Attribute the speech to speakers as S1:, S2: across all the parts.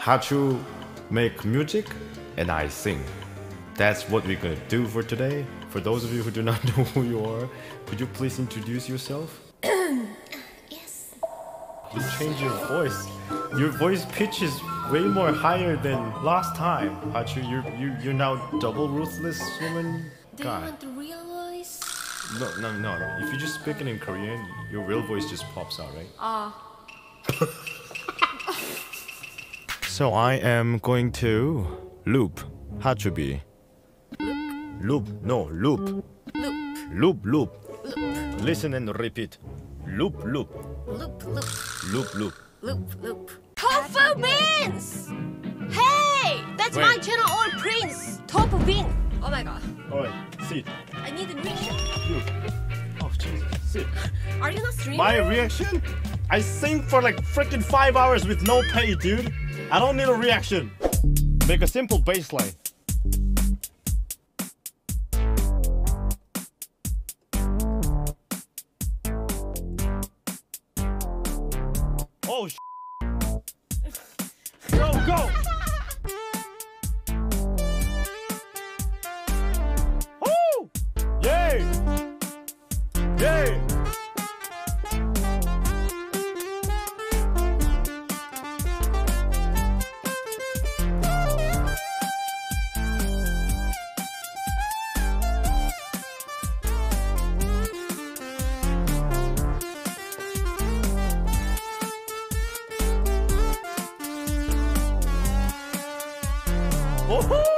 S1: Hachu make music and I sing. That's what we're gonna do for today. For those of you who do not know who you are, could you please introduce yourself?
S2: Yes.
S1: You change your voice. Your voice pitch is way more higher than last time. Hachu, you you you're now double ruthless woman.
S2: Do you
S1: God.
S2: want the real voice?
S1: No, no, no. If you just speak it in Korean, your real voice just pops out, right?
S2: Ah.
S1: So I am going to loop Hachubby. Loop, no, loop.
S2: Loop.
S1: Loop, loop.
S2: Loop.
S1: Listen and repeat. Loop, loop,
S2: Loop. Loop.
S1: loop, loop.
S2: Loop. Loop. Tofu beans! Hey! That's my channel on Prince! Tofu bean! Oh my god.
S1: Alright, sit.
S2: I need a reaction.
S1: You. Oh, Jesus. Sit.
S2: Are you not streaming?
S1: My reaction? I sing for like freaking five hours with no pay, dude. I don't need a reaction. Make a simple bass line. 哦。吼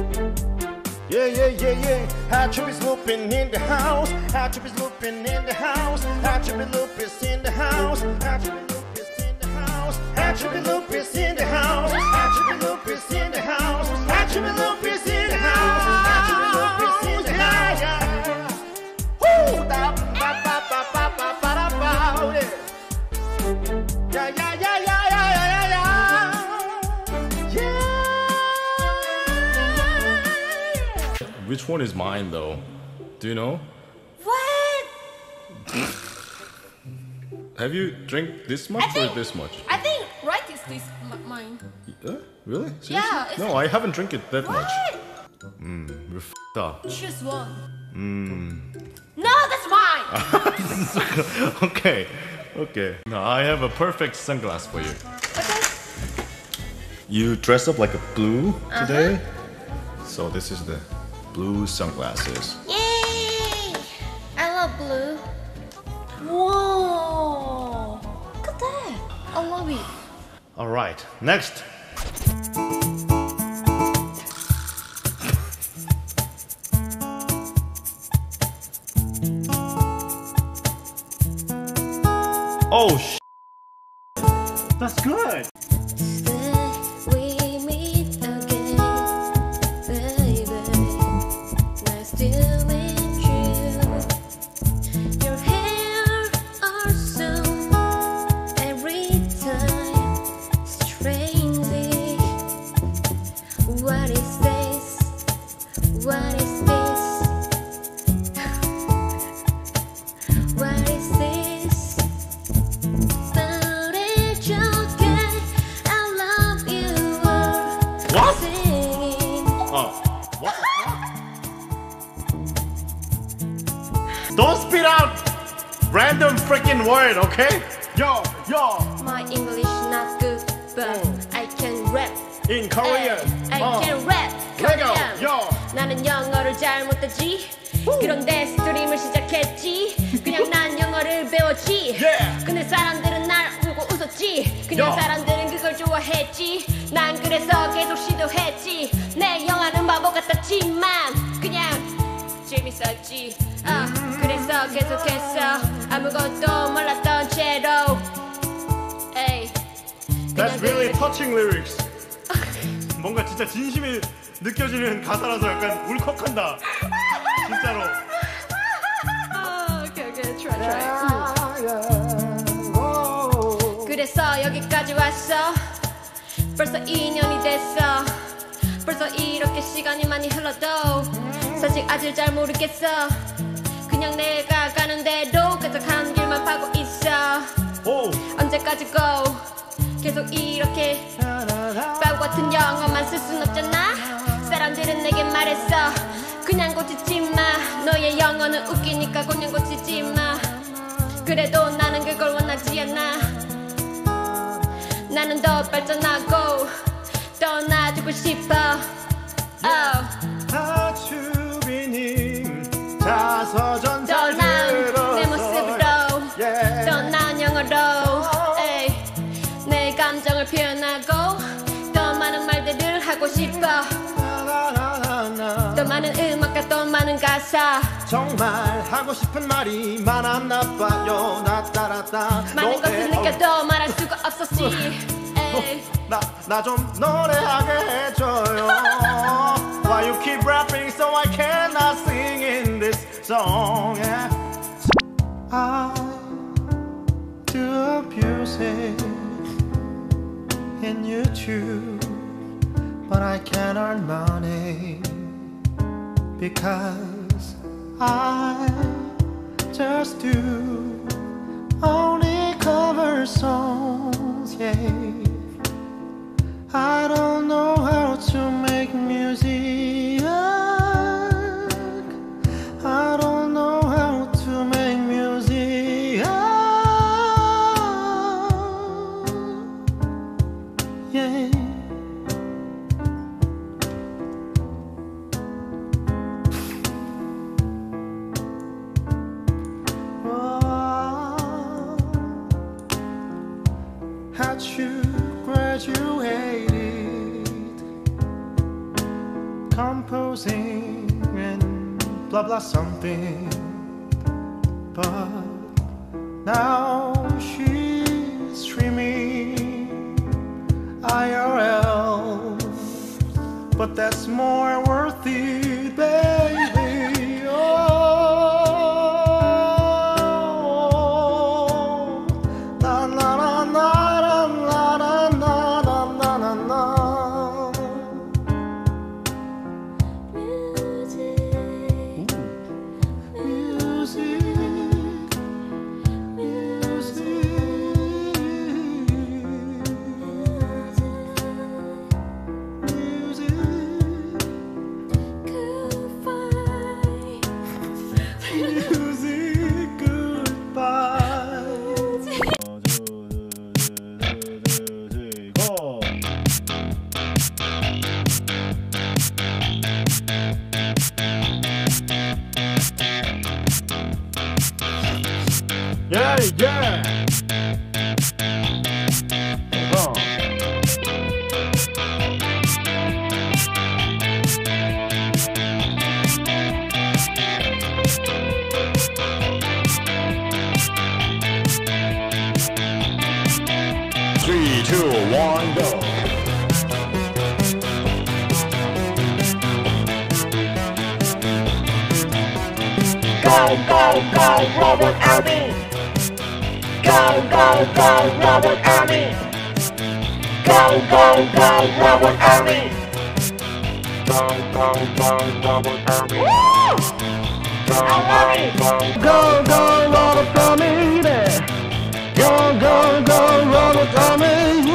S1: Yeah, yeah, yeah, yeah. Hatchup is looping in the house. Hatchup is looping in the house. Hatchup loop is in the house. Hatchup loop is in the house. Hatchup loop is in the house. Hatchup loop is in the house. Hatchup loop is in one is mine though? Do you know?
S2: What?
S1: Have you drank this much
S2: I
S1: or this much?
S2: I think right is this m- mine.
S1: Uh, really? Seriously?
S2: Yeah,
S1: No, I haven't drank it that much.
S2: What?
S1: We're f***ed up.
S2: Choose one.
S1: Hmm.
S2: No, that's mine.
S1: okay, okay. Now I have a perfect sunglass for you.
S2: okay.
S1: You dress up like a blue today, so this is the blue sunglasses.
S2: Yay! I love blue. Whoa! Look at that. I love it.
S1: All right, next. Oh, sh- that's good. Random freaking word, okay? Yo, yo.
S2: My English not good, but I can rap.
S1: In Korean.
S2: I
S1: 어.
S2: can rap. Korean.
S1: yo.
S2: 나는 영어를 잘 못하지. 그런데 스트림을 시작했지. 그냥 난 영어를 배웠지.
S1: Yeah.
S2: 근데 사람들은 날 울고 웃었지. 그냥
S1: Yo.
S2: 사람들은 그걸 좋아했지. 난 그래서 계속 시도했지. 내 영화는 바보 같았지만 그냥 재밌었지. 어, 그래서 계속했어. 아무것도 몰랐던 채로. 에이.
S1: That's really
S2: 그-
S1: touching lyrics. 뭔가 진짜 진심이 느껴지는 가사라서 약간 울컥한다. 진짜로.
S2: 어, 오케이 오케이 try try. 그래서 여기까지 왔어. 벌써 2년이 됐어. 벌써 이렇게 시간이 많이 흘러도 사실 아직 잘 모르겠어. 그냥 내가 가는 대로 계속 한 길만 파고 있어.
S1: 오.
S2: 언제까지고 계속 이렇게 바보 같은 영어만 쓸 순 없잖아. 사람들은 내게 말했어. 그냥 고치지 마. 너의 영어는 웃기니까 그냥 고치지 마. 그래도 나는 그걸 원하지 않아. 나는 더 발전하고 떠나주고 싶어. Oh. 영어로 에이, 내 감정을 표현하고 더 많은 말들을 하고 싶어. 더 많은 음악과 더 많은 가사.
S1: 정말 하고 싶은 말이 많았나 봐요. 나 따랐다.
S2: 많은 것을 느껴도 말할 수가 없었지. 에이,
S1: 나나 좀 노래하게 해줘요. Why you keep rapping so I cannot sing in this song yeah. I in YouTube, but I can't earn money because I just do only cover songs. Yeah, I don't know how to make music. Composing and blah blah something. But now she's streaming IRL but that's more worth it
S3: Go,
S4: go, go, Robot Army! Go, go, go, Robot Army! Go, go, go, Robot Army!
S3: Go, go, go, Robot Army.
S4: It!
S1: Go, go, Robert Army, Go, go, go, Robert Army.